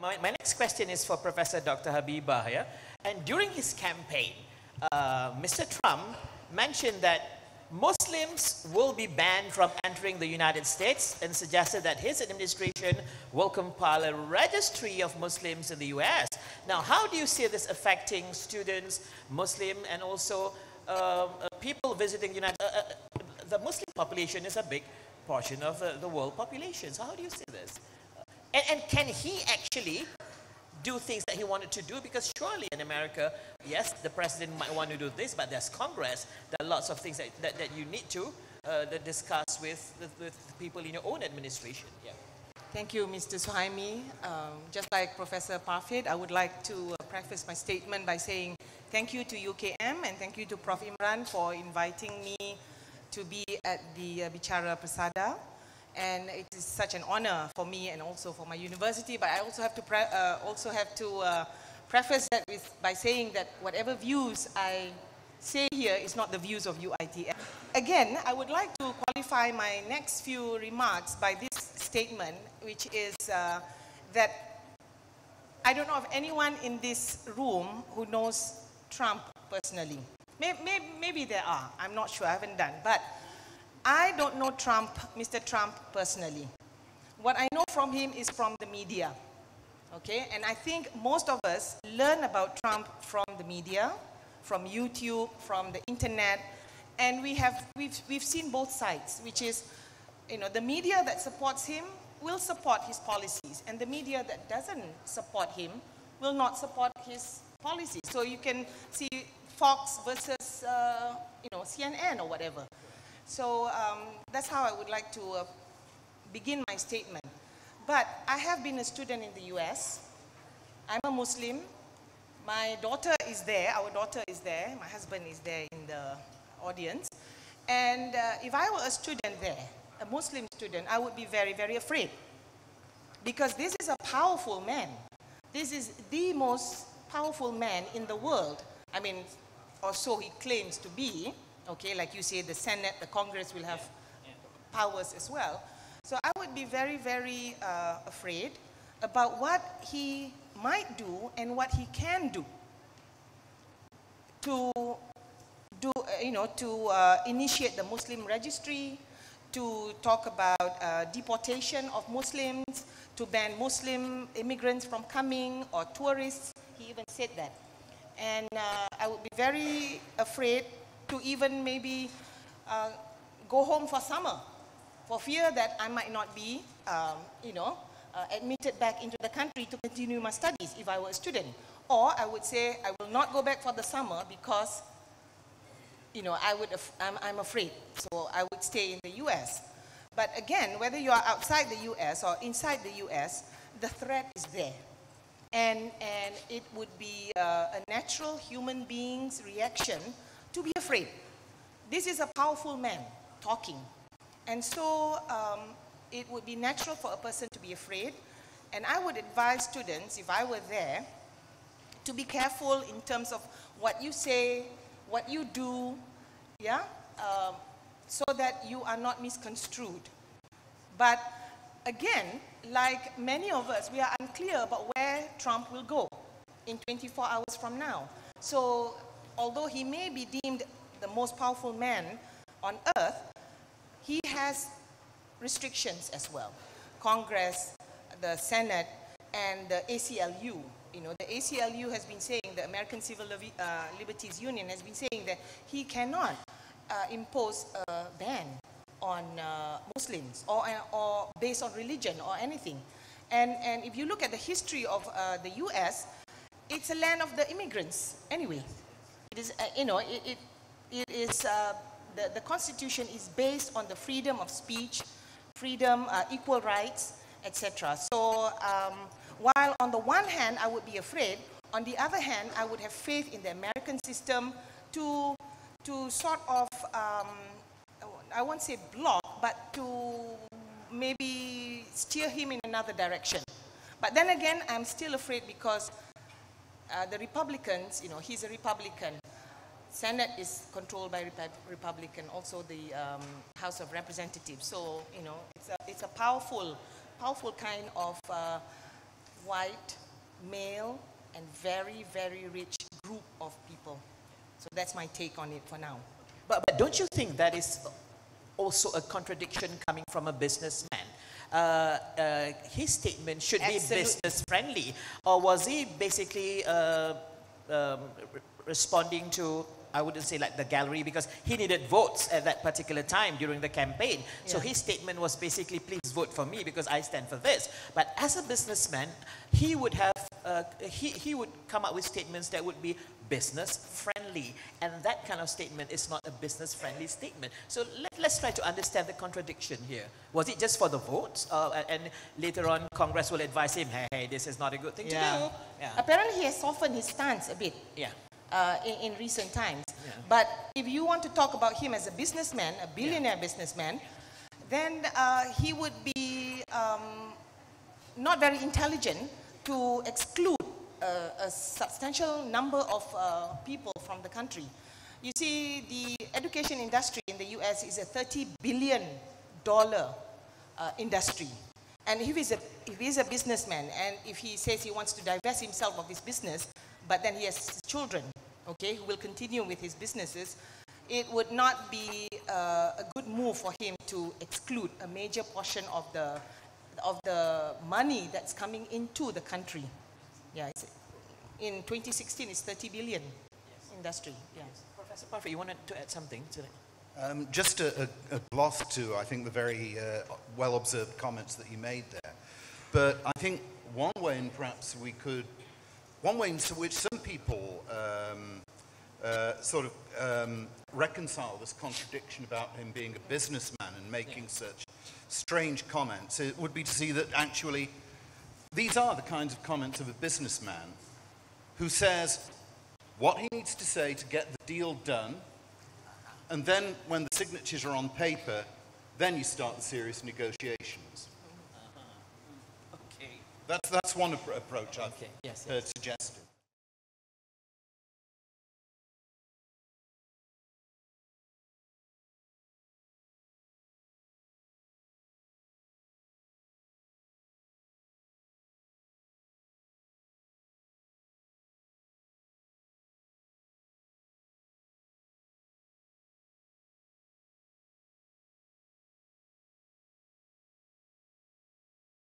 my, my next question is for Professor Dr. Habibah. Yeah? And during his campaign, uh, Mr. Trump mentioned that Muslims will be banned from entering the United States and suggested that his administration will compile a registry of Muslims in the US. Now, how do you see this affecting students, Muslim, and also um, uh, people visiting the United uh, uh, The Muslim population is a big portion of uh, the world population. So how do you see this? And, and can he actually do things that he wanted to do because surely in America, yes, the president might want to do this, but there's Congress. There are lots of things that, that, that you need to uh, discuss with, with, with, people in your own administration. Yeah. Thank you, Mr. Suhaimi. Um, just like Professor Parfit, I would like to uh, preface my statement by saying thank you to UKM and thank you to Prof. Imran for inviting me to be at the uh, Bicara Persada and it is such an honor for me and also for my university. But I also have to uh, also have to uh, preface that with, by saying that whatever views I say here is not the views of UITM. Again, I would like to qualify my next few remarks by this statement, which is uh, that I don't know of anyone in this room who knows Trump personally. Maybe, maybe, maybe there are, I'm not sure, I haven't done. But I don't know Trump, Mr. Trump personally. What I know from him is from the media. Okay, and I think most of us learn about Trump from the media, from YouTube, from the internet, and we have, we've, we've seen both sides, which is, you know, the media that supports him will support his policies, and the media that doesn't support him will not support his policies. So you can see Fox versus, uh, you know, CNN or whatever. So um, that's how I would like to uh, begin my statement. But I have been a student in the US. I'm a Muslim. My daughter is there. Our daughter is there. My husband is there in the audience. And uh, if I were a student there, a Muslim student, I would be very, very afraid. Because this is a powerful man. This is the most powerful man in the world. I mean, or so he claims to be. Okay, like you say, the Senate, the Congress will have powers as well. So I would be very, very uh, afraid about what he might do and what he can do to do, uh, you know, to uh, initiate the Muslim registry, to talk about uh, deportation of Muslims, to ban Muslim immigrants from coming or tourists. He even said that. And uh, I would be very afraid to even maybe uh, go home for summer for fear that I might not be, um, you know, uh, admitted back into the country to continue my studies if I were a student. Or I would say I will not go back for the summer because, you know, I would, I'm, I'm afraid. So I would stay in the US. But again, whether you are outside the US or inside the US, the threat is there. And, and it would be uh, a natural human being's reaction to be afraid. This is a powerful man talking. And so um, it would be natural for a person to be afraid. And I would advise students, if I were there, to be careful in terms of what you say, what you do, yeah, um, so that you are not misconstrued. But again, like many of us, we are unclear about where Trump will go in 24 hours from now. So although he may be deemed the most powerful man on earth, he has restrictions as well. Congress, the Senate, and the ACLU. You know, the ACLU has been saying, the American Civil uh, Liberties Union has been saying that he cannot uh, impose a ban on uh, Muslims or, uh, or based on religion or anything. And, and if you look at the history of uh, the US, it's a land of the immigrants anyway. It is, uh, you know, it, it, it is, uh, the, the Constitution is based on the freedom of speech, freedom, uh, equal rights, etc. So um, while on the one hand I would be afraid, on the other hand I would have faith in the American system to, to sort of, um, I won't say block, but to maybe steer him in another direction. But then again, I'm still afraid because uh, the Republicans, you know, he's a Republican. Senate is controlled by Rep Republican, also the um, House of Representatives. So, you know, it's a, it's a powerful, powerful kind of uh, white, male, and very, very rich group of people. So that's my take on it for now. But, but don't you think that is also a contradiction coming from a businessman? Uh, uh, his statement should be business friendly, or was he basically uh, um, responding to? I wouldn't say like the gallery because he needed votes at that particular time during the campaign. So his statement was basically, please vote for me because I stand for this. But as a businessman, he would have, uh, he, he would come up with statements that would be business friendly. And that kind of statement is not a business friendly statement. So let, let's try to understand the contradiction here. Was it just for the votes? Uh, and- and later on, Congress will advise him, hey, hey, this is not a good thing to do. Yeah. Apparently, he has softened his stance a bit Yeah. Uh, in, in recent times. Yeah. But if you want to talk about him as a businessman, a billionaire businessman, then uh, he would be um, not very intelligent to exclude uh, a substantial number of uh, people from the country. You see, the education industry in the US is a 30 billion dollar uh, industry. And if he's, a, if he's a businessman and if he says he wants to divest himself of his business, but then he has children, okay, who will continue with his businesses, it would not be uh, a good move for him to exclude a major portion of the, of the money that's coming into the country. Yeah, it's, in 2016, it's 30 billion industry. Yeah. Professor Parfit, you wanted to add something to that? Um, just a, a, a gloss to, I think, the very uh, well observed comments that you made there. But I think one way, in perhaps we could, one way in which some people um, uh, sort of um, reconcile this contradiction about him being a businessman and making such strange comments, it would be to see that actually these are the kinds of comments of a businessman who says what he needs to say to get the deal done and then when the signatures are on paper, then you start the serious negotiations. That's, that's one appro- approach I've Okay, yes, heard suggested.